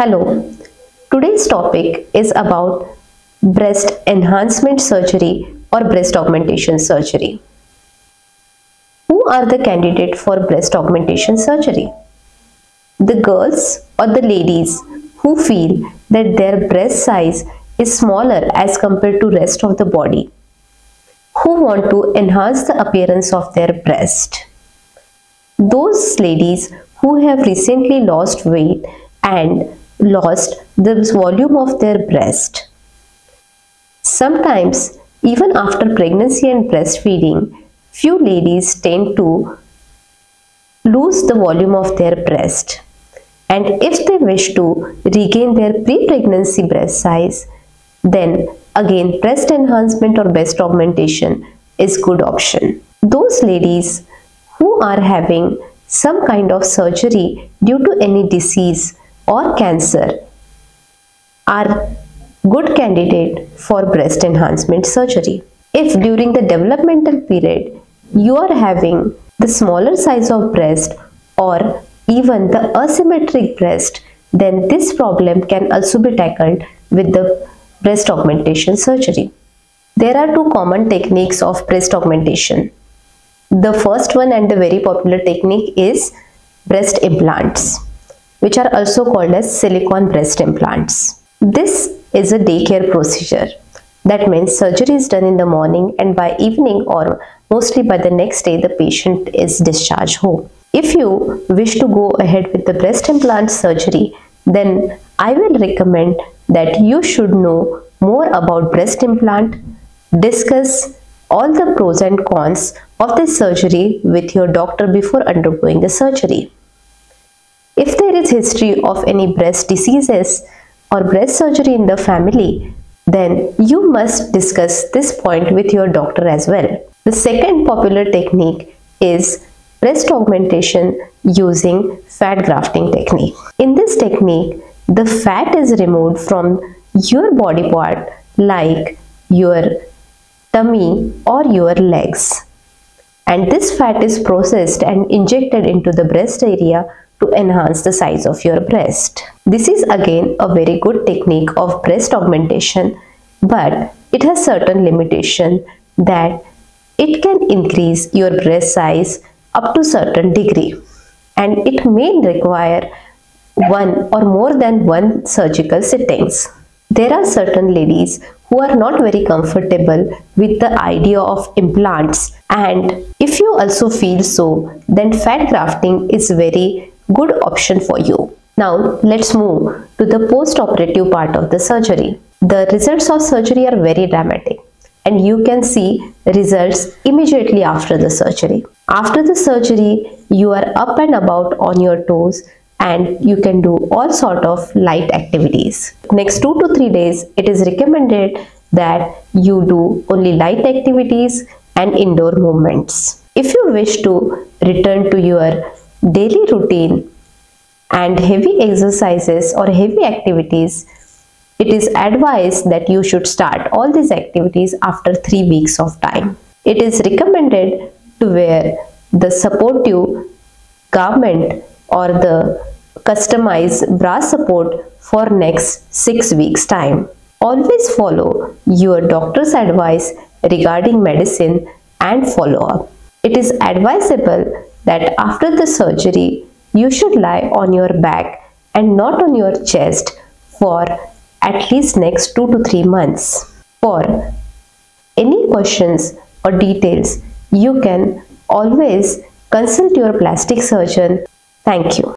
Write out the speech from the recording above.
Hello, today's topic is about breast enhancement surgery or breast augmentation surgery. Who are the candidate for breast augmentation surgery? The girls or the ladies who feel that their breast size is smaller as compared to rest of the body who want to enhance the appearance of their breast. Those ladies who have recently lost weight and lost the volume of their breast. Sometimes, even after pregnancy and breastfeeding, few ladies tend to lose the volume of their breast. And if they wish to regain their pre-pregnancy breast size, then again breast enhancement or breast augmentation is good option. Those ladies who are having some kind of surgery due to any disease or cancer are good candidate for breast enhancement surgery. If during the developmental period you are having the smaller size of breast or even the asymmetric breast, then this problem can also be tackled with the breast augmentation surgery. There are two common techniques of breast augmentation. The first one and the very popular technique is breast implants which are also called as silicone breast implants. This is a daycare procedure. That means surgery is done in the morning and by evening or mostly by the next day the patient is discharged home. If you wish to go ahead with the breast implant surgery then I will recommend that you should know more about breast implant, discuss all the pros and cons of this surgery with your doctor before undergoing the surgery. If there is history of any breast diseases or breast surgery in the family, then you must discuss this point with your doctor as well. The second popular technique is breast augmentation using fat grafting technique. In this technique, the fat is removed from your body part like your tummy or your legs. And this fat is processed and injected into the breast area to enhance the size of your breast. This is again a very good technique of breast augmentation but it has certain limitation that it can increase your breast size up to certain degree and it may require one or more than one surgical sittings. There are certain ladies who are not very comfortable with the idea of implants and if you also feel so then fat grafting is very good option for you. Now let's move to the post-operative part of the surgery. The results of surgery are very dramatic and you can see results immediately after the surgery. After the surgery, you are up and about on your toes and you can do all sort of light activities. Next 2 to 3 days, it is recommended that you do only light activities and indoor movements. If you wish to return to your daily routine and heavy exercises or heavy activities, it is advised that you should start all these activities after 3 weeks of time. It is recommended to wear the supportive garment or the customized bra support for next 6 weeks time. Always follow your doctor's advice regarding medicine and follow up. It is advisable that after the surgery, you should lie on your back and not on your chest for at least next 2 to 3 months. For any questions or details, you can always consult your plastic surgeon. Thank you.